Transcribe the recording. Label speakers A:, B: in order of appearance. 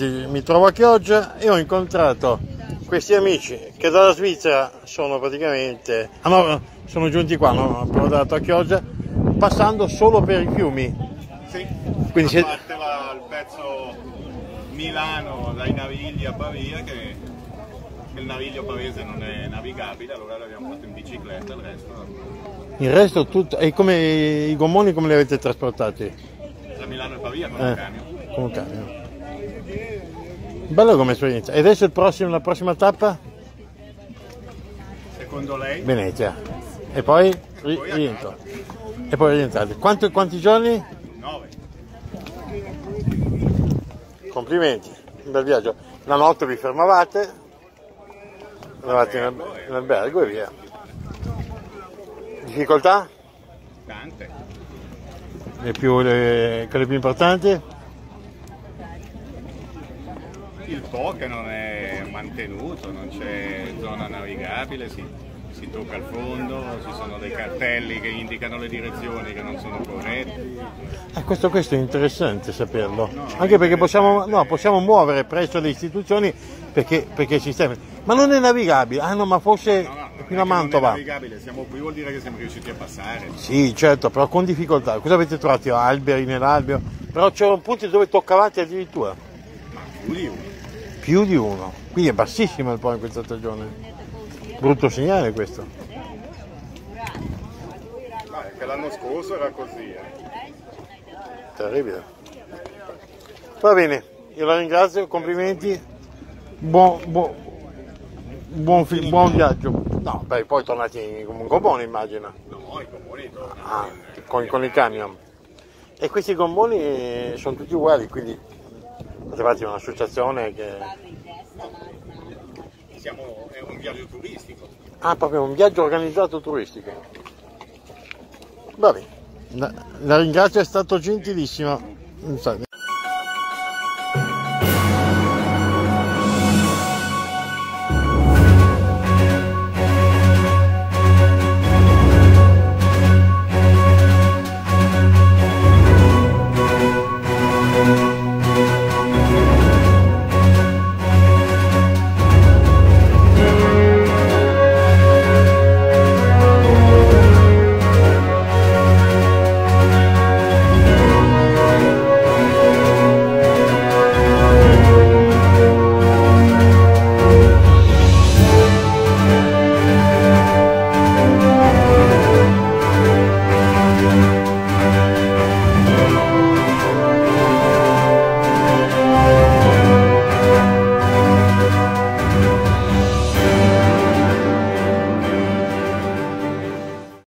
A: Mi trovo a Chioggia e ho incontrato questi amici che dalla Svizzera sono praticamente, ah no, sono giunti qua, no? hanno approdato a Chioggia passando solo per i fiumi.
B: Sì,
A: Quindi
B: a parte la- il pezzo Milano dai Navigli a Pavia che il naviglio pavese non è navigabile, allora l'abbiamo fatto in bicicletta, il resto
A: Il resto tutto, e come i gommoni come li avete trasportati?
B: da Milano e Pavia con
A: Eh,
B: il camion.
A: con un camion. Bello come esperienza. E adesso il prossimo- la prossima tappa?
B: Secondo lei?
A: Venezia. E poi ri-
B: poi
A: rientro. E poi rientrate. Quanti, quanti giorni?
B: 9.
A: Complimenti, un bel viaggio. La notte vi fermavate, andavate in, in albergo e via. Difficoltà?
B: Tante.
A: Le più, le- quelle più importanti?
B: Il Po che non è mantenuto, non c'è zona navigabile, si, si tocca il fondo, ci sono dei cartelli che indicano le direzioni che non sono corrette.
A: Eh, questo, questo è interessante saperlo, anche perché possiamo, no, possiamo muovere presso le istituzioni perché, perché il sistema... Ma non è navigabile, ah no, ma forse
B: No, no,
A: fino a Mantova.
B: navigabile, siamo qui vuol dire che siamo riusciti a passare.
A: Sì, certo, però con difficoltà. Cosa avete trovato? Alberi nell'albero? Però c'erano punti dove toccavate addirittura.
B: Ma uno.
A: Più di uno, quindi è bassissimo il po' in questa stagione. Brutto segnale questo.
B: Ma anche l'anno scorso era così. eh.
A: Terribile. Va bene, io la ringrazio, complimenti, buon, buon, buon, buon viaggio. No, beh, poi tornati un gommone immagino,
B: No, i no.
A: Ah, con, con il camion. E questi gommoni eh, sono tutti uguali, quindi potevate un'associazione che...
B: Siamo, è un viaggio turistico.
A: Ah, proprio un viaggio organizzato turistico. Va bene, la, la ringrazio, è stato gentilissimo.